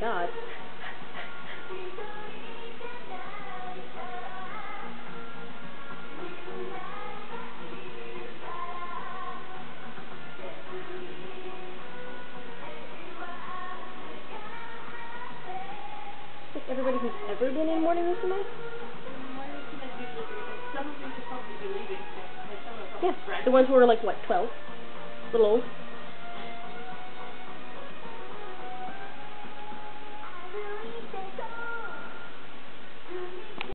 God. Everybody who's ever been in morning musume? Yeah, the ones who were like, what, 12? Little old?